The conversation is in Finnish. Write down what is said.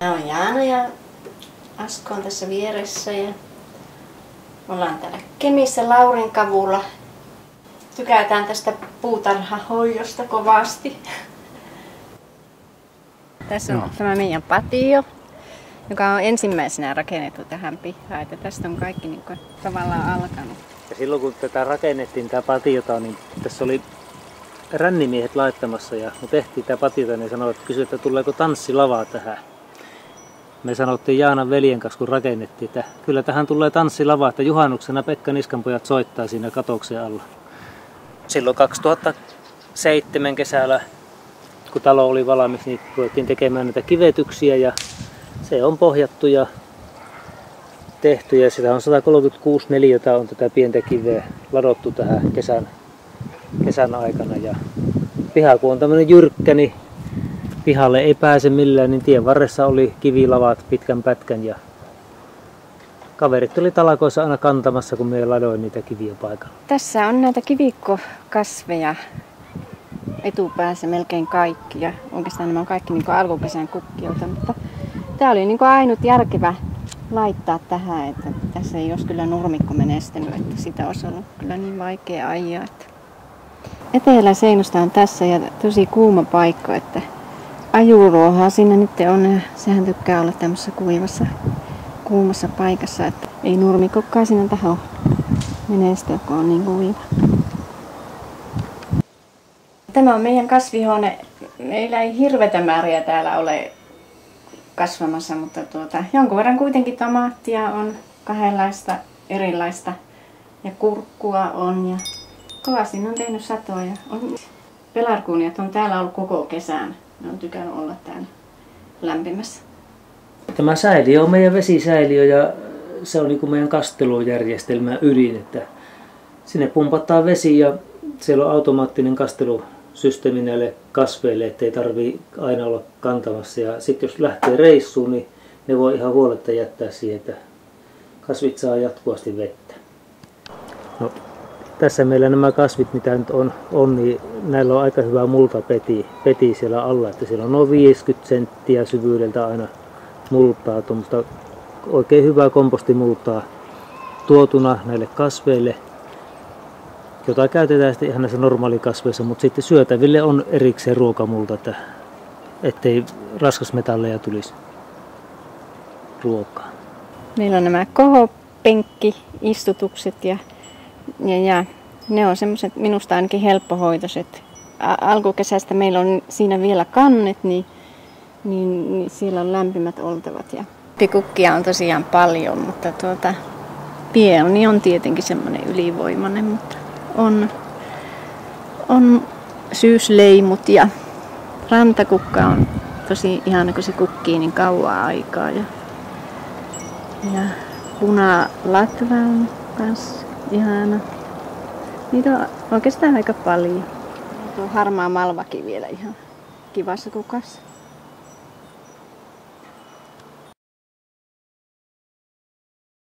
Mä oon Jaana ja Asko on tässä vieressä ja ollaan täällä Kemissä Laurin kavulla. Tykätään tästä puutarhahoidosta kovasti. Tässä on no. tämä meidän patio, joka on ensimmäisenä rakennettu tähän pihaan. Että tästä on kaikki niin kuin tavallaan alkanut. Ja silloin kun tätä rakennettiin, tämä patiota, niin tässä oli rännimiehet laittamassa ja me tehtiin tämä patiota, niin sanoivat, että kysyivät, että tuleeko tanssilavaa tähän. Me sanottiin Jaanan veljen kanssa, kun rakennettiin, että kyllä tähän tulee tanssilava, että juhannuksena Pekka Niskanpojat soittaa siinä katoksen alla. Silloin 2007 kesällä, kun talo oli valmis, niin ruvettiin tekemään näitä kivetyksiä ja se on pohjattu ja tehty ja sitä on 136 neliötä on tätä pientä kiveä ladottu tähän kesän, kesän aikana. Ja piha kun on tämmöinen jyrkkä, niin pihalle ei pääse millään, niin tien varressa oli kivilavat pitkän pätkän ja kaverit oli talakoissa aina kantamassa, kun me ladoin niitä kiviä paikalla. Tässä on näitä kivikkokasveja etupäässä melkein kaikki ja oikeastaan nämä on kaikki niin alkukesän kukkiota, mutta tämä oli niin ainut järkevä laittaa tähän, että tässä ei olisi kyllä nurmikko menestynyt, että sitä olisi ollut kyllä niin vaikea ajaa. Että Etelä seinusta on tässä ja tosi kuuma paikka, että ajuruohaa siinä nyt on. Sehän tykkää olla tämmöisessä kuivassa, kuumassa paikassa, että ei nurmikokkaa sinne tähän menestyä, kun on niin kuiva. Tämä on meidän kasvihuone. Meillä ei hirvetä määriä täällä ole kasvamassa, mutta tuota, jonkun verran kuitenkin tomaattia on kahdenlaista erilaista ja kurkkua on ja kovasti on tehnyt satoja. On pelarkuuniat on täällä ollut koko kesän. Ne on tykännyt olla täällä lämpimässä. Tämä säiliö on meidän vesisäiliö ja se on niin kuin meidän kastelujärjestelmän ydin, että sinne pumpataan vesi ja siellä on automaattinen kastelu systeemi näille kasveille, ettei tarvi aina olla kantamassa. Ja sitten jos lähtee reissuun, niin ne voi ihan huoletta jättää siihen, että kasvit saa jatkuvasti vettä. No, tässä meillä nämä kasvit, mitä nyt on, on niin näillä on aika hyvä multapeti peti siellä alla, että siellä on noin 50 senttiä syvyydeltä aina multaa, tuommoista oikein hyvää kompostimultaa tuotuna näille kasveille – jota käytetään sitten ihan näissä normaalikasveissa, mutta sitten syötäville on erikseen ruokamulta, että ettei raskasmetalleja tulisi ruokaa. Meillä on nämä kohopenkki-istutukset ja, ja, ja ne on semmoiset minusta ainakin helppohoitoiset. Alkukesästä meillä on siinä vielä kannet, niin, niin, niin siellä on lämpimät oltavat. Ja pikukkia on tosiaan paljon, mutta tuota, pieni on tietenkin semmoinen ylivoimainen, mutta on, on syysleimut ja rantakukka on tosi ihana, kun se kukkii niin kauan aikaa. Ja, ja punalatva on kans ihana. Niitä on oikeastaan aika paljon. Tuo harmaa malvakin vielä ihan kivassa kukassa.